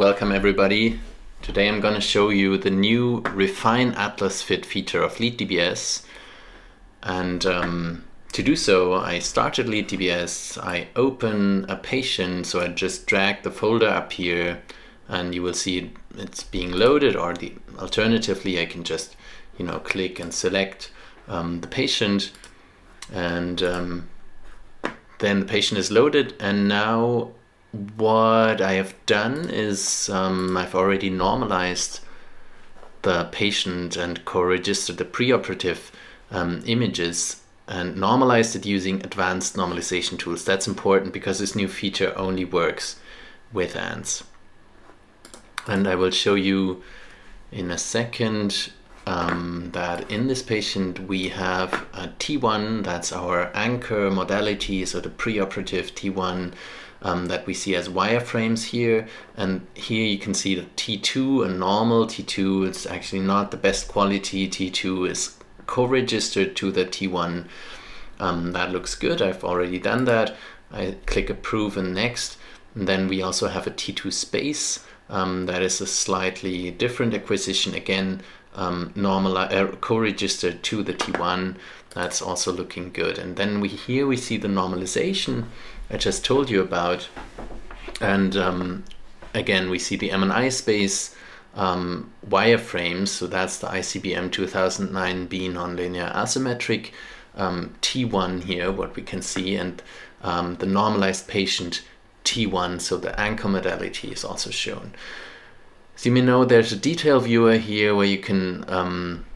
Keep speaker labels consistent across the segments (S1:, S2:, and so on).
S1: Welcome everybody. Today I'm going to show you the new Refine Atlas Fit feature of LeadDBS. And um, to do so, I started LeadDBS, I open a patient, so I just drag the folder up here and you will see it's being loaded or the alternatively I can just you know click and select um, the patient and um, then the patient is loaded and now what I have done is um, I've already normalized the patient and co-registered the preoperative um, images and normalized it using advanced normalization tools. That's important because this new feature only works with ANTS. And I will show you in a second um, that in this patient we have a T1, that's our anchor modality, so the preoperative T1 um, that we see as wireframes here. And here you can see the T2, a normal T2, it's actually not the best quality. T2 is co-registered to the T1. Um, that looks good, I've already done that. I click approve and next. And then we also have a T2 space. Um, that is a slightly different acquisition. Again, um, normal uh, co-registered to the T1. That's also looking good. And then we here we see the normalization I just told you about. And um, again, we see the MNI space um, wireframes. So that's the ICBM 2009B nonlinear asymmetric um, T1 here, what we can see, and um, the normalized patient T1. So the anchor modality is also shown. You may know there's a detail viewer here where you can um,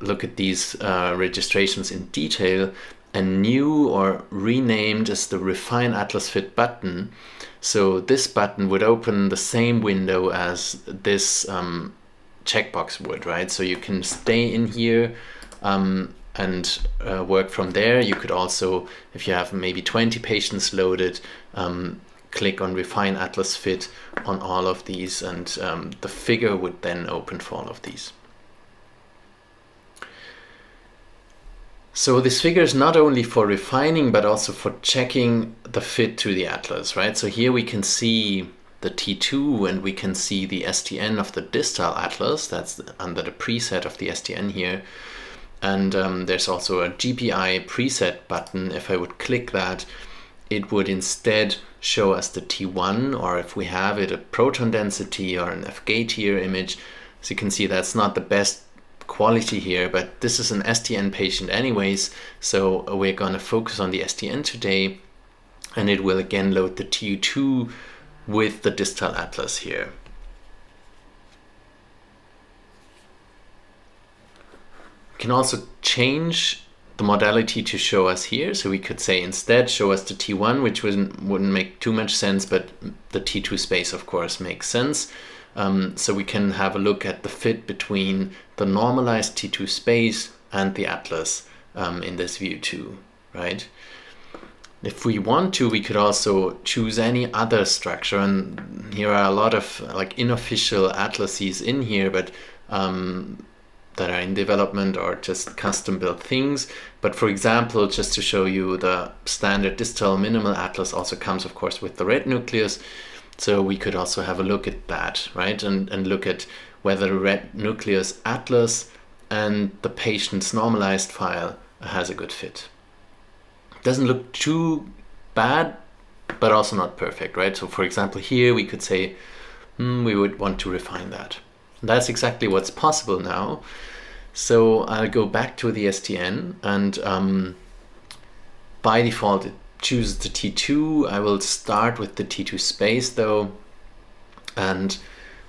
S1: look at these uh, registrations in detail and new or renamed as the Refine Atlas Fit button. So this button would open the same window as this um, checkbox would, right? So you can stay in here um, and uh, work from there. You could also, if you have maybe 20 patients loaded, um, click on Refine Atlas Fit on all of these and um, the figure would then open for all of these. So this figure is not only for refining, but also for checking the fit to the atlas, right? So here we can see the T2 and we can see the STN of the distal atlas. That's under the preset of the STN here. And um, there's also a GPI preset button. If I would click that, it would instead show us the T1, or if we have it, a proton density or an FGATIR image. So you can see that's not the best quality here, but this is an STN patient anyways, so we're gonna focus on the STN today, and it will again load the T2 with the distal atlas here. We can also change the modality to show us here. So we could say instead show us the T1, which wouldn't, wouldn't make too much sense, but the T2 space, of course, makes sense. Um, so we can have a look at the fit between the normalized T2 space and the atlas um, in this view too, right? If we want to, we could also choose any other structure. And here are a lot of like unofficial atlases in here, but um, that are in development or just custom built things. But for example, just to show you the standard distal minimal atlas also comes of course with the red nucleus. So we could also have a look at that, right? And, and look at whether the red nucleus atlas and the patient's normalized file has a good fit. Doesn't look too bad, but also not perfect, right? So for example, here we could say, hmm, we would want to refine that. That's exactly what's possible now. So I'll go back to the STN and um, by default it choose the T2. I will start with the T2 space though. And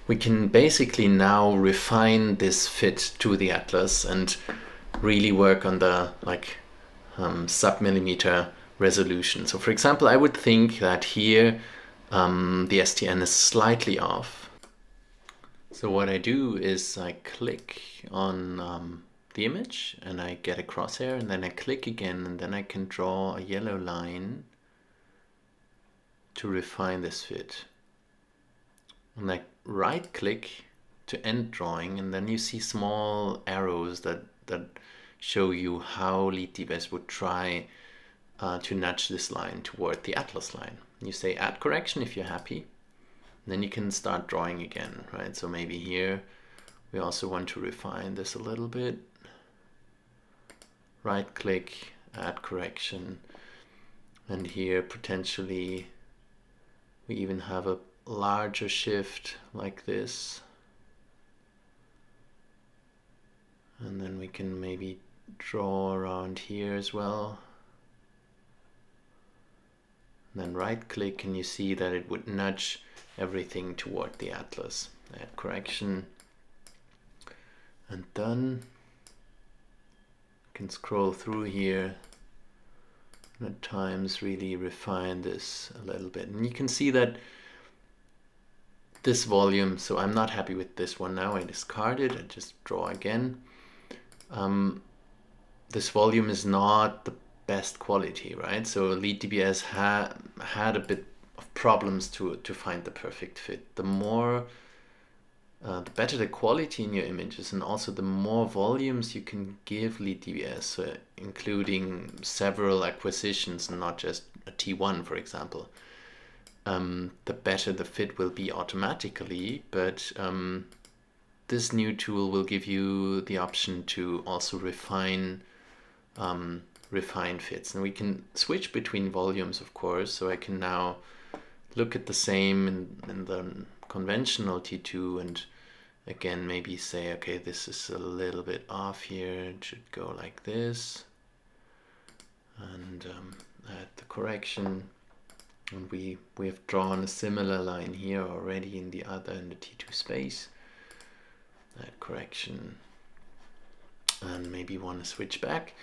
S1: we can basically now refine this fit to the atlas and really work on the like um, sub-millimeter resolution. So for example, I would think that here um, the STN is slightly off. So what I do is I click on um, the image and I get a crosshair and then I click again and then I can draw a yellow line to refine this fit. And I right click to end drawing and then you see small arrows that, that show you how LeadDBS would try uh, to nudge this line toward the atlas line. You say add correction if you're happy. Then you can start drawing again, right? So maybe here we also want to refine this a little bit. Right click, add correction. And here potentially we even have a larger shift like this. And then we can maybe draw around here as well. And then right click and you see that it would nudge everything toward the atlas. Add correction and done. You can scroll through here and at times really refine this a little bit. And you can see that this volume, so I'm not happy with this one now, I discard it, I just draw again. Um, this volume is not the best quality, right? So LeadDBS had had a bit of problems to to find the perfect fit. The more uh, the better the quality in your images and also the more volumes you can give LeadDBS, uh, including several acquisitions and not just a T1, for example, um, the better the fit will be automatically. But um, this new tool will give you the option to also refine um, refine fits. And we can switch between volumes, of course. So I can now look at the same in, in the conventional T2 and again maybe say, okay, this is a little bit off here. It should go like this. And um, add the correction. And we, we have drawn a similar line here already in the other, in the T2 space. Add correction. And maybe want to switch back.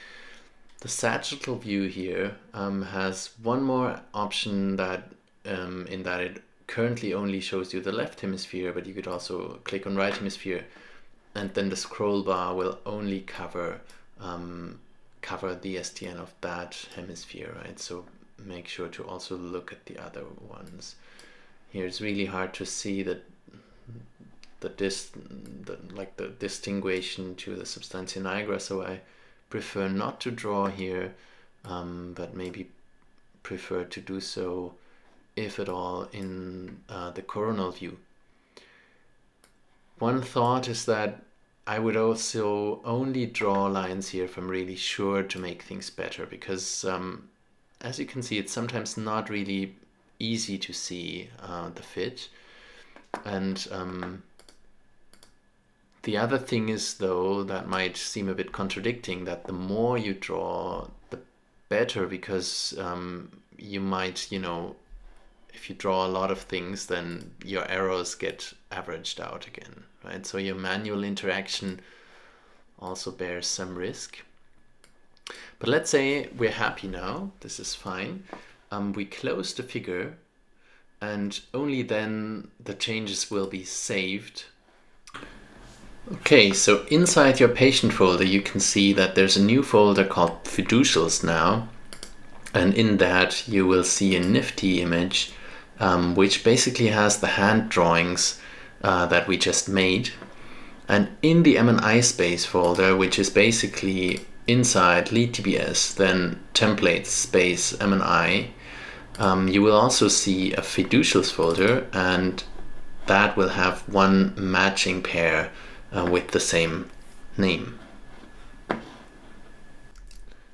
S1: The sagittal view here um, has one more option that um, in that it currently only shows you the left hemisphere, but you could also click on right hemisphere and then the scroll bar will only cover um, cover the STN of that hemisphere, right? So make sure to also look at the other ones. Here it's really hard to see that the dis the, like the distinguishing to the substantia nigra, so I prefer not to draw here, um, but maybe prefer to do so, if at all, in uh, the coronal view. One thought is that I would also only draw lines here if I'm really sure to make things better, because um, as you can see, it's sometimes not really easy to see uh, the fit. And um, the other thing is, though, that might seem a bit contradicting, that the more you draw, the better, because um, you might, you know, if you draw a lot of things, then your errors get averaged out again, right? So your manual interaction also bears some risk. But let's say we're happy now, this is fine. Um, we close the figure and only then the changes will be saved Okay, so inside your patient folder you can see that there's a new folder called fiducials now and in that you will see a NIfTI image um, which basically has the hand drawings uh, that we just made and in the MNI space folder which is basically inside LeadDBS then templates space MNI um, you will also see a fiducials folder and that will have one matching pair uh, with the same name.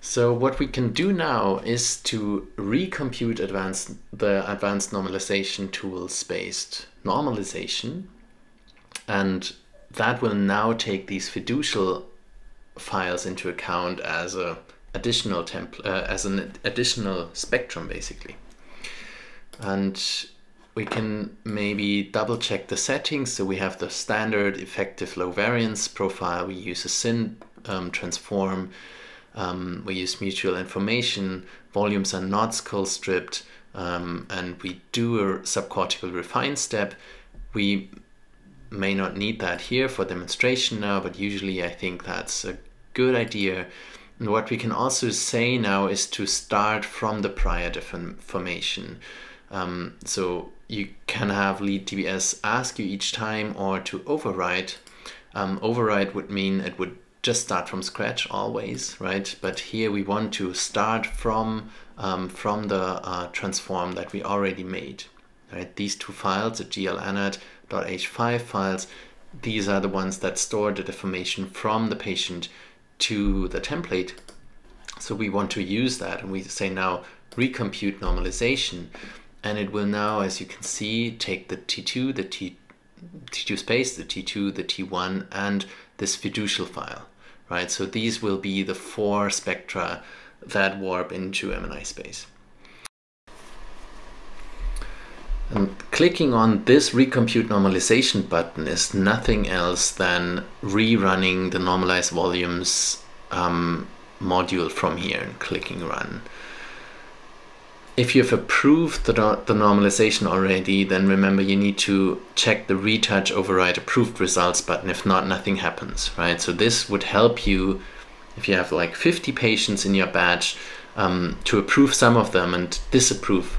S1: So what we can do now is to recompute advanced, the advanced normalization tools based normalization and that will now take these fiducial files into account as a additional template uh, as an additional spectrum basically and we can maybe double check the settings. So we have the standard effective low variance profile. We use a SYN um, transform. Um, we use mutual information. Volumes are not skull stripped. Um, and we do a subcortical refine step. We may not need that here for demonstration now, but usually I think that's a good idea. And what we can also say now is to start from the prior deformation. Um, so you can have LeadDBS ask you each time or to overwrite. Um, overwrite would mean it would just start from scratch always, right? But here we want to start from, um, from the uh, transform that we already made. right? These two files, the glanat.h5 files, these are the ones that store the deformation from the patient to the template. So we want to use that and we say now recompute normalization and it will now, as you can see, take the T2, the T, T2 space, the T2, the T1 and this fiducial file, right? So these will be the four spectra that warp into MNI space. And clicking on this recompute normalization button is nothing else than rerunning the normalized volumes um, module from here and clicking run. If you've approved the, the normalization already, then remember you need to check the retouch override approved results button. If not, nothing happens, right? So this would help you if you have like 50 patients in your batch um, to approve some of them and disapprove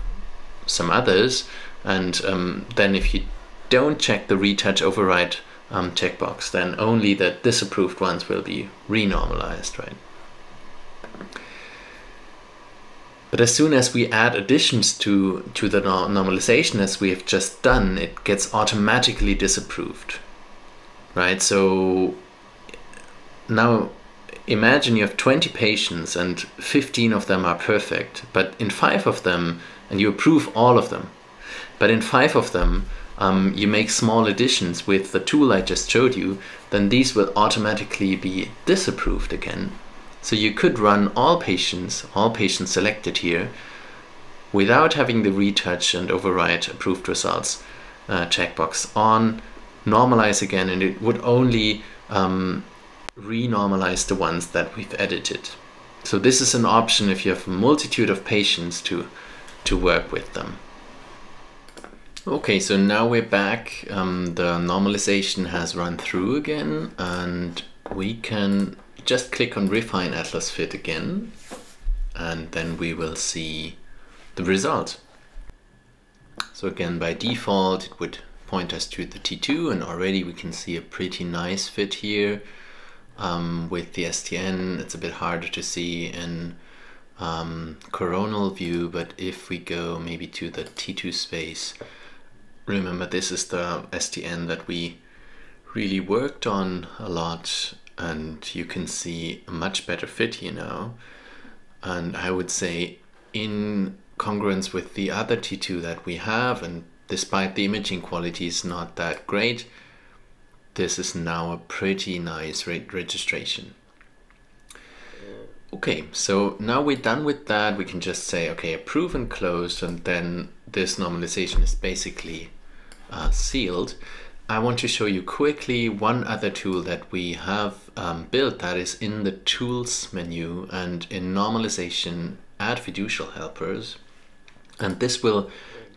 S1: some others and um, then if you don't check the retouch override um, checkbox, then only the disapproved ones will be renormalized, right? But as soon as we add additions to, to the normalization as we have just done, it gets automatically disapproved, right? So now imagine you have 20 patients and 15 of them are perfect, but in five of them, and you approve all of them, but in five of them, um, you make small additions with the tool I just showed you, then these will automatically be disapproved again. So you could run all patients, all patients selected here, without having the retouch and override approved results uh, checkbox on, normalize again, and it would only um, renormalize the ones that we've edited. So this is an option if you have a multitude of patients to, to work with them. Okay, so now we're back. Um, the normalization has run through again and we can just click on Refine Atlas Fit again and then we will see the result. So again, by default, it would point us to the T2 and already we can see a pretty nice fit here. Um, with the STN, it's a bit harder to see in um, coronal view, but if we go maybe to the T2 space, remember this is the STN that we really worked on a lot and you can see a much better fit here now. And I would say in congruence with the other T2 that we have and despite the imaging quality is not that great this is now a pretty nice re registration. Okay so now we're done with that we can just say okay approve and close and then this normalization is basically uh, sealed, I want to show you quickly one other tool that we have um, built that is in the tools menu and in normalization add fiducial helpers and this will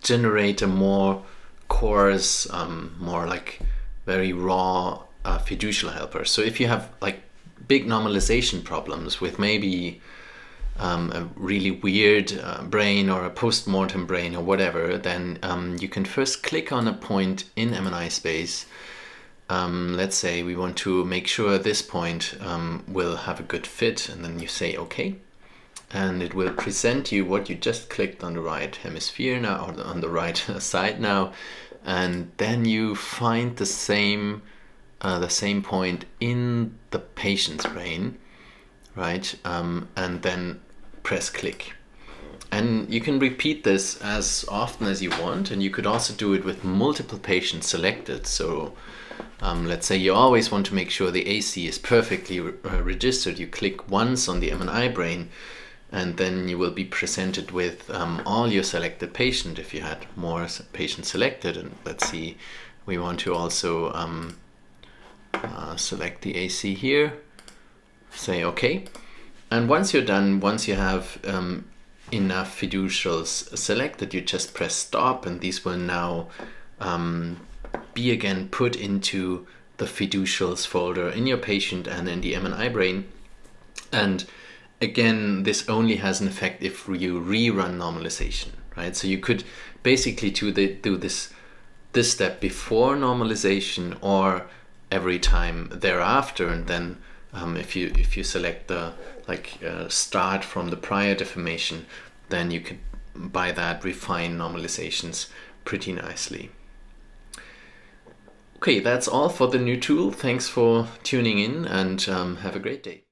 S1: generate a more coarse, um, more like very raw uh, fiducial helper. So if you have like big normalization problems with maybe um, a really weird uh, brain or a post-mortem brain or whatever, then um, you can first click on a point in MNI space. Um, let's say we want to make sure this point um, will have a good fit and then you say OK. And it will present you what you just clicked on the right hemisphere now or on the right side now. And then you find the same, uh, the same point in the patient's brain right? Um, and then press click. And you can repeat this as often as you want, and you could also do it with multiple patients selected. So um, let's say you always want to make sure the AC is perfectly re uh, registered. You click once on the MNI brain, and then you will be presented with um, all your selected patient if you had more patients selected. And let's see, we want to also um, uh, select the AC here, say OK. And once you're done, once you have um, enough fiducials selected, you just press stop and these will now um, be again put into the fiducials folder in your patient and in the MNI brain. And again, this only has an effect if you rerun normalization, right? So you could basically do, the, do this, this step before normalization or every time thereafter and then um, if you if you select the like uh, start from the prior deformation then you could by that refine normalizations pretty nicely. Okay, that's all for the new tool. Thanks for tuning in and um, have a great day.